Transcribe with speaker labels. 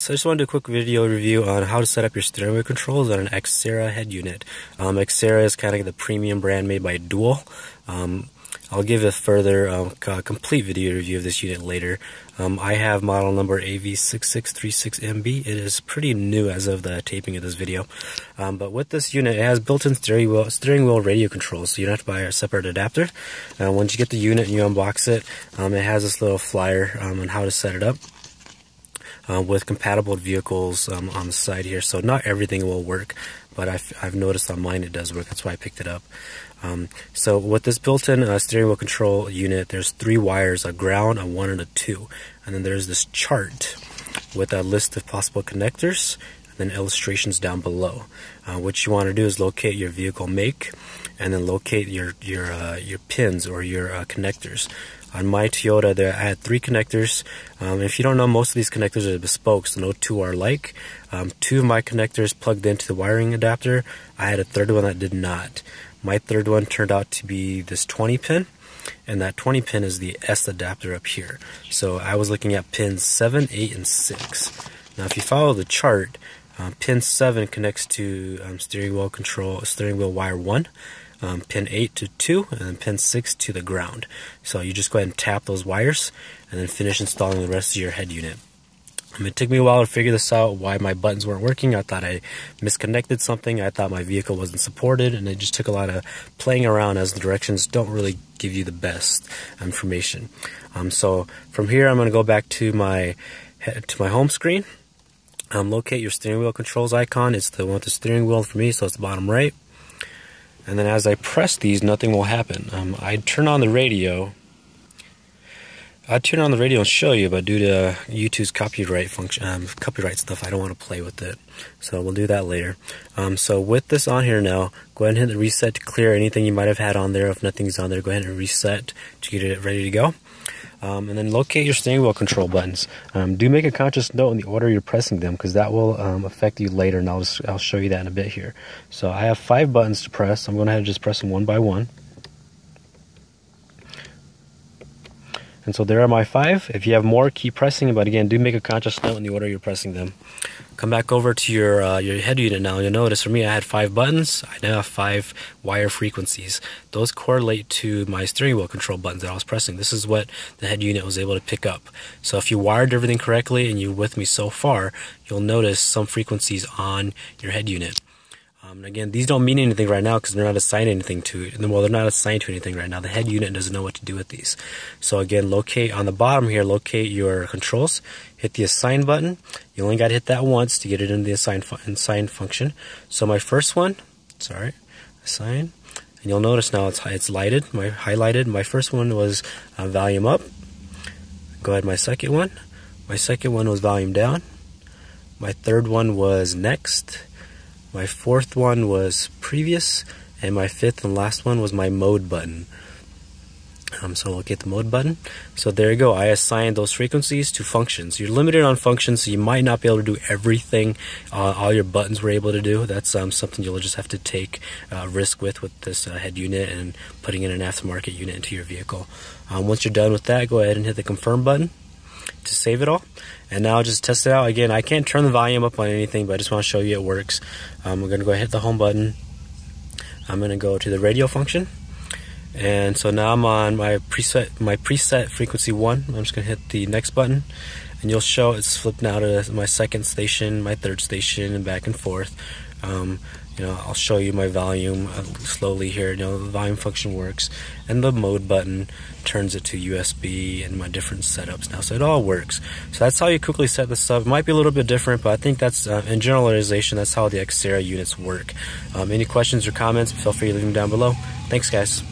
Speaker 1: So I just wanted a quick video review on how to set up your steering wheel controls on an Axxera head unit. Um, is kind of the premium brand made by Dual. Um, I'll give a further um, complete video review of this unit later. Um, I have model number AV6636MB. It is pretty new as of the taping of this video. Um, but with this unit, it has built-in steering wheel, steering wheel radio controls, so you don't have to buy a separate adapter. Uh, once you get the unit and you unbox it, um, it has this little flyer um, on how to set it up uh, with compatible vehicles um, on the side here. So not everything will work, but I've, I've noticed on mine it does work. That's why I picked it up. Um, so with this built-in uh, steering wheel control unit, there's three wires, a ground, a one, and a two. And then there's this chart with a list of possible connectors and then illustrations down below. Uh, what you want to do is locate your vehicle make and then locate your your uh, your pins or your uh, connectors on my Toyota, there I had three connectors. Um, if you don't know, most of these connectors are bespoke, so no two are alike. Um, two of my connectors plugged into the wiring adapter. I had a third one that did not. My third one turned out to be this 20 pin, and that 20 pin is the S adapter up here. So I was looking at pins 7, 8, and 6. Now, if you follow the chart, um, pin 7 connects to um, steering wheel control, steering wheel wire 1 um, pin 8 to 2 and then pin 6 to the ground. So you just go ahead and tap those wires and then finish installing the rest of your head unit. Um, it took me a while to figure this out, why my buttons weren't working. I thought I misconnected something. I thought my vehicle wasn't supported, and it just took a lot of playing around as the directions don't really give you the best information. Um, so from here, I'm going to go back to my to my home screen. Um, locate your steering wheel controls icon. It's the one with the steering wheel for me, so it's the bottom right. And then as I press these, nothing will happen. Um, I'd turn on the radio. I'd turn on the radio and show you, but due to YouTube's copyright function, um, copyright stuff, I don't want to play with it. So we'll do that later. Um, so with this on here now, go ahead and hit the reset to clear anything you might have had on there. If nothing's on there, go ahead and reset to get it ready to go. Um, and then locate your steering wheel control buttons. Um, do make a conscious note in the order you're pressing them because that will um, affect you later, and I'll I'll show you that in a bit here. So I have five buttons to press. I'm going to just press them one by one. And so there are my five. If you have more, keep pressing, but again, do make a conscious note in the order you're pressing them. Come back over to your uh, your head unit now. You'll notice for me, I had five buttons. I now have five wire frequencies. Those correlate to my steering wheel control buttons that I was pressing. This is what the head unit was able to pick up. So if you wired everything correctly and you're with me so far, you'll notice some frequencies on your head unit. Um, and again, these don't mean anything right now because they're not assigned anything to it. Well, they're not assigned to anything right now. The head unit doesn't know what to do with these. So again, locate on the bottom here, locate your controls, hit the assign button. You only got to hit that once to get it into the assign, fu assign function. So my first one, sorry, assign, and you'll notice now it's, it's lighted, my highlighted. My first one was uh, volume up. Go ahead, my second one. My second one was volume down. My third one was next. My fourth one was previous, and my fifth and last one was my mode button. Um, so we'll get the mode button. So there you go. I assigned those frequencies to functions. You're limited on functions, so you might not be able to do everything uh, all your buttons were able to do. That's um, something you'll just have to take uh, risk with with this uh, head unit and putting in an aftermarket unit into your vehicle. Um, once you're done with that, go ahead and hit the confirm button to save it all. And now I'll just test it out. Again, I can't turn the volume up on anything, but I just want to show you it works. Um, I'm going to go ahead hit the home button. I'm going to go to the radio function. And so now I'm on my preset my preset frequency one. I'm just going to hit the next button. And you'll show it's flipped now to my second station, my third station, and back and forth. Um, you know, I'll show you my volume uh, slowly here. You know, the volume function works, and the mode button turns it to USB and my different setups now. So it all works. So that's how you quickly set this up. It might be a little bit different, but I think that's, uh, in generalization, that's how the Axxera units work. Um, any questions or comments, feel free to leave them down below. Thanks, guys.